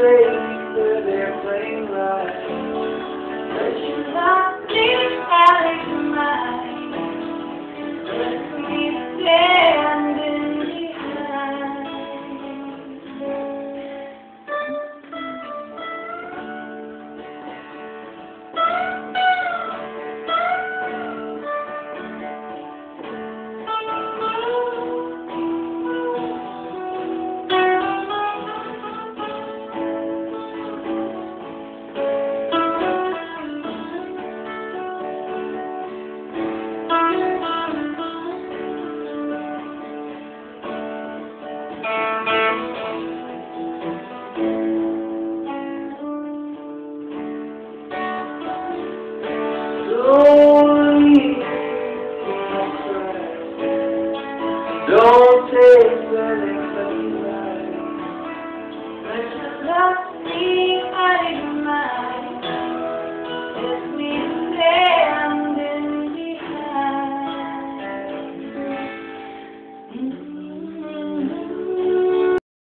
say relics of your life. But you left me.